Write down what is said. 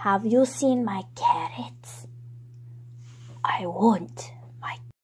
Have you seen my carrots? I won't.